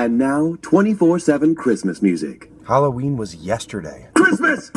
And now, 24 7 Christmas music. Halloween was yesterday. Christmas!